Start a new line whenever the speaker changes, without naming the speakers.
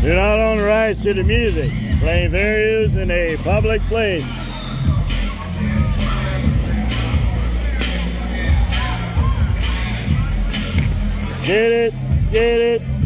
Do not own the rights to the music. Playing various in a public place. Get it, get it.